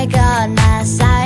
I got my side